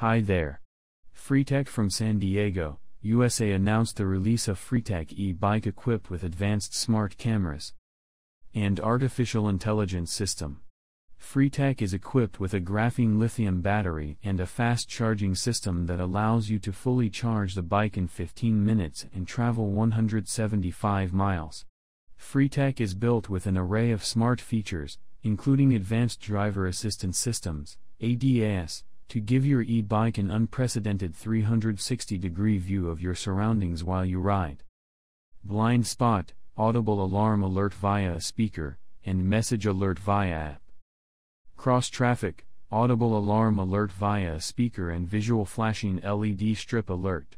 Hi there. Freetech from San Diego, USA announced the release of Freetech e-bike equipped with advanced smart cameras and artificial intelligence system. Freetech is equipped with a graphene lithium battery and a fast charging system that allows you to fully charge the bike in 15 minutes and travel 175 miles. Freetech is built with an array of smart features, including advanced driver assistance systems, ADAS, to give your e-bike an unprecedented 360-degree view of your surroundings while you ride. Blind spot, audible alarm alert via a speaker, and message alert via app. Cross traffic, audible alarm alert via a speaker and visual flashing LED strip alert.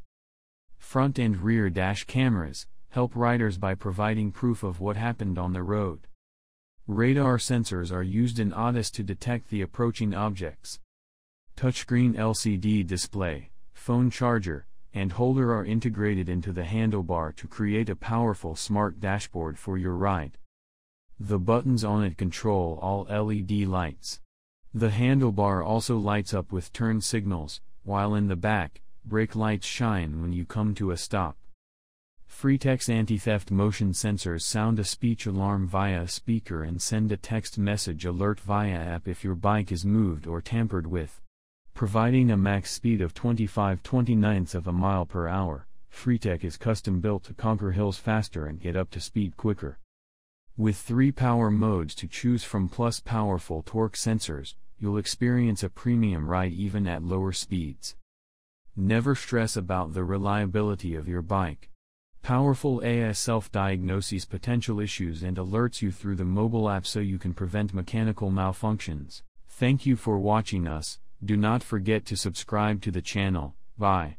Front and rear dash cameras help riders by providing proof of what happened on the road. Radar sensors are used in ADAS to detect the approaching objects. Touchscreen LCD display, phone charger, and holder are integrated into the handlebar to create a powerful smart dashboard for your ride. The buttons on it control all LED lights. The handlebar also lights up with turn signals, while in the back, brake lights shine when you come to a stop. Freetech's anti-theft motion sensors sound a speech alarm via a speaker and send a text message alert via app if your bike is moved or tampered with. Providing a max speed of 25 29ths of a mile per hour, Freetech is custom built to conquer hills faster and get up to speed quicker. With three power modes to choose from plus powerful torque sensors, you'll experience a premium ride even at lower speeds. Never stress about the reliability of your bike. Powerful AS self diagnoses potential issues and alerts you through the mobile app so you can prevent mechanical malfunctions. Thank you for watching us. Do not forget to subscribe to the channel. Bye.